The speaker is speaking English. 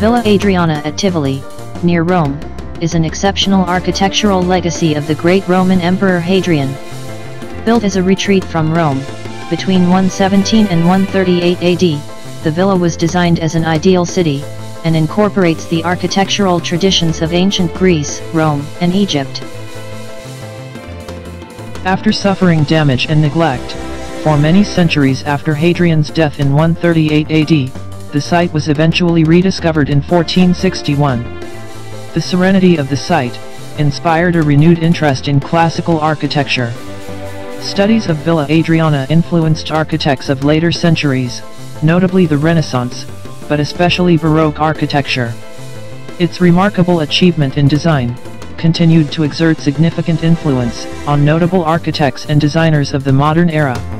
Villa Adriana at Tivoli, near Rome, is an exceptional architectural legacy of the great Roman Emperor Hadrian. Built as a retreat from Rome, between 117 and 138 AD, the villa was designed as an ideal city, and incorporates the architectural traditions of ancient Greece, Rome, and Egypt. After suffering damage and neglect, for many centuries after Hadrian's death in 138 AD, the site was eventually rediscovered in 1461. The serenity of the site, inspired a renewed interest in classical architecture. Studies of Villa Adriana influenced architects of later centuries, notably the Renaissance, but especially Baroque architecture. Its remarkable achievement in design, continued to exert significant influence on notable architects and designers of the modern era.